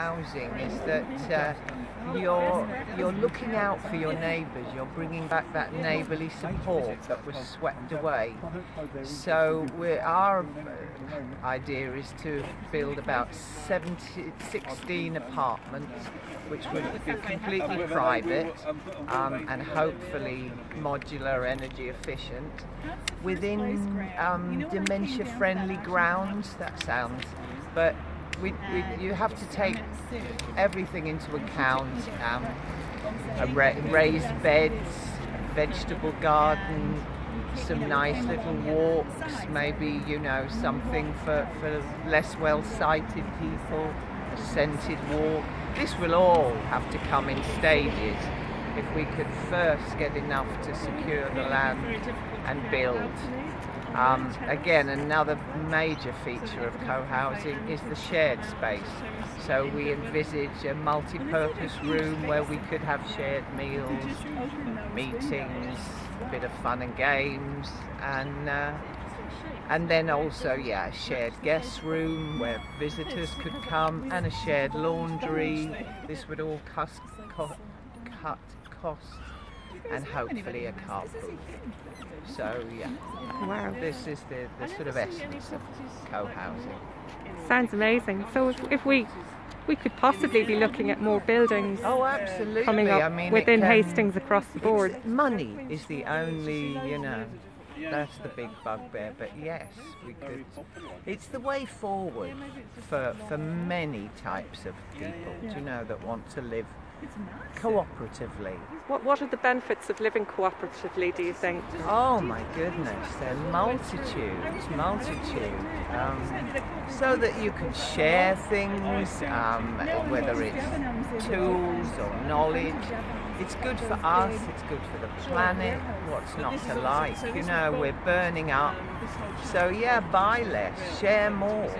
housing is that uh, you're you're looking out for your neighbours. You're bringing back that neighbourly support that was swept away. So our uh, idea is to build about 70, 16 apartments, which would be completely private um, and hopefully modular, energy efficient, within um, dementia-friendly grounds. That sounds, but we, we, you have to take everything into account. Um, ra raised beds, vegetable garden, some nice little walks, maybe, you know, something for, for less well-sighted people, a scented walk. This will all have to come in stages if we could first get enough to secure the land and build. Um, again, another major feature of co-housing is the shared space. So we envisage a multi-purpose room where we could have shared meals, meetings, a bit of fun and games, and uh, and then also, yeah, a shared guest room where visitors could come, and a shared laundry. This would all cost, co cut costs and hopefully a carpool. So yeah, wow. this is the, the sort of essence of co-housing. Sounds amazing. So if, if we we could possibly be looking at more buildings oh, absolutely. coming up I mean, within can, Hastings across the board. Money is the only, you know, that's the big bugbear. But yes, we could. It's the way forward for for many types of people, you know, that want to live cooperatively. What, what are the benefits of living cooperatively, do you think? Oh my goodness, there are multitudes, multitude. Um, so that you can share things, um, whether it's tools or knowledge. It's good for us, it's good for the planet, what's not to like? You know, we're burning up. So yeah, buy less, share more.